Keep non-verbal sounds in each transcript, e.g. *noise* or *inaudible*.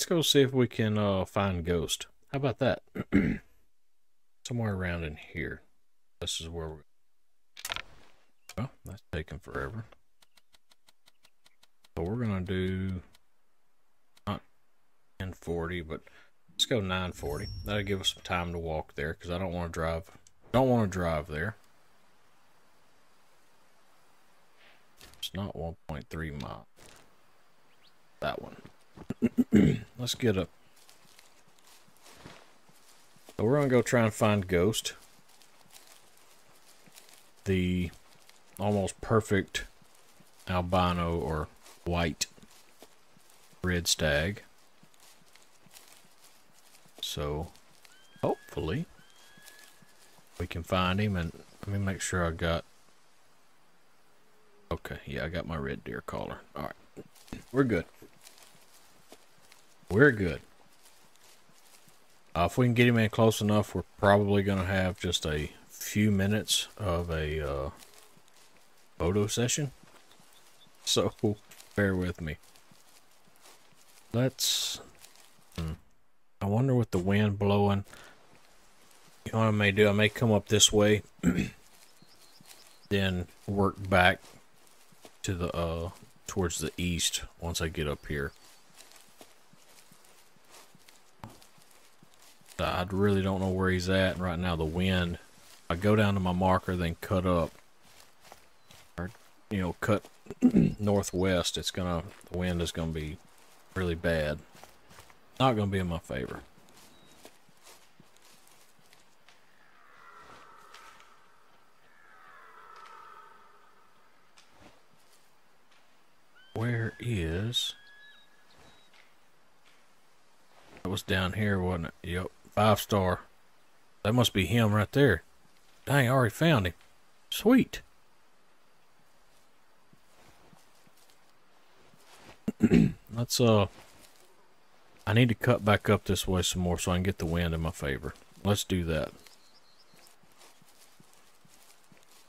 let's go see if we can uh, find Ghost. How about that? *clears throat* Somewhere around in here. This is where we're. Well, that's taking forever. So we're gonna do not 1040, but let's go 940. That'll give us some time to walk there because I don't want to drive. Don't want to drive there. It's not 1.3 mile. That one. *clears throat* Let's get up. So we're gonna go try and find Ghost. The almost perfect albino or white red stag. So hopefully we can find him and let me make sure I got okay yeah I got my red deer collar all right we're good we're good. Uh, if we can get him in close enough we're probably gonna have just a few minutes of a uh, photo session. *laughs* So bear with me. Let's hmm, I wonder what the wind blowing. You know what I may do? I may come up this way, *clears throat* then work back to the uh towards the east once I get up here. I really don't know where he's at right now. The wind. I go down to my marker, then cut up, or you know, cut *clears throat* northwest. It's gonna the wind is gonna be really bad. Not gonna be in my favor. Where is... That was down here, wasn't it? Yep, five star. That must be him right there. Dang, I already found him. Sweet. *clears throat* Let's, uh... I need to cut back up this way some more so I can get the wind in my favor. Let's do that.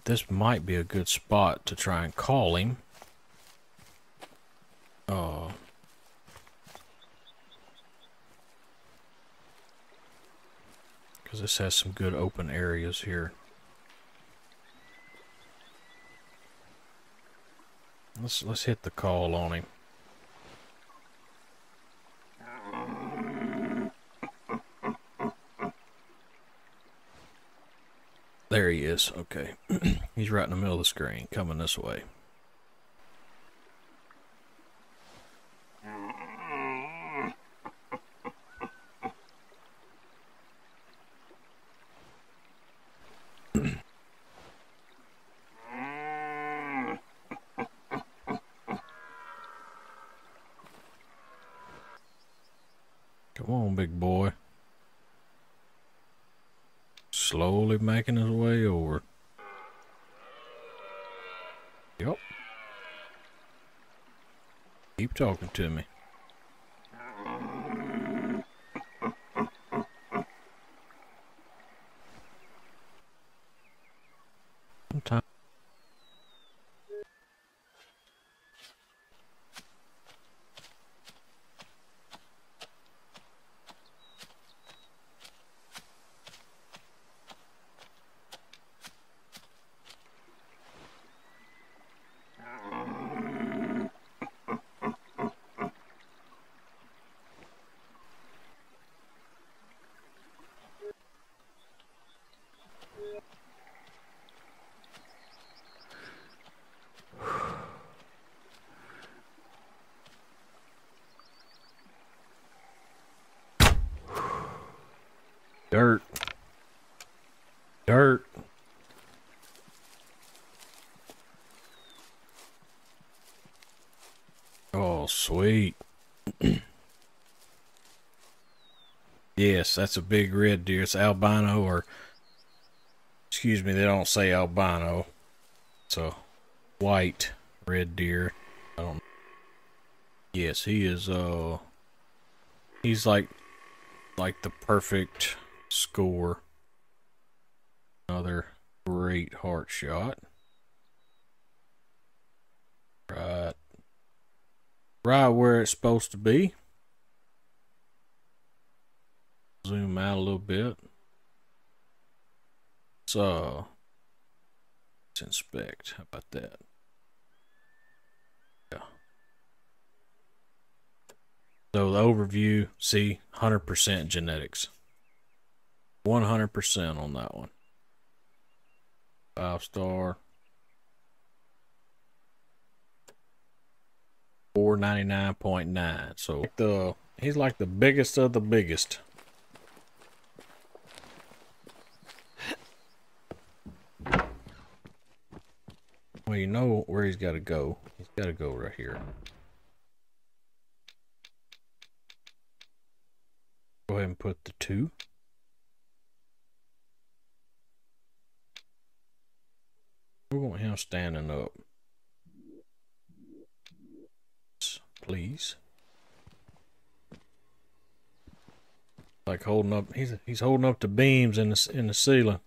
This might be a good spot to try and call him. Oh. Because this has some good open areas here. Let's let's hit the call on him. There he is. Okay. *clears throat* He's right in the middle of the screen, coming this way. Come on, big boy. Slowly making his way over. Yep. Keep talking to me. Sweet. yes, that's a big red deer. It's albino or, excuse me, they don't say albino. It's a white red deer. I don't Yes, he is, uh, he's like, like the perfect score. Another great heart shot. Right. Where it's supposed to be. Zoom out a little bit. So let's inspect. How about that? Yeah. So the overview, see, 100% genetics. 100% on that one. Five star. Four ninety nine point nine. So the he's like the biggest of the biggest. Well, you know where he's got to go. He's got to go right here. Go ahead and put the two. We want him standing up. Please. Like holding up, he's he's holding up the beams in the in the ceiling.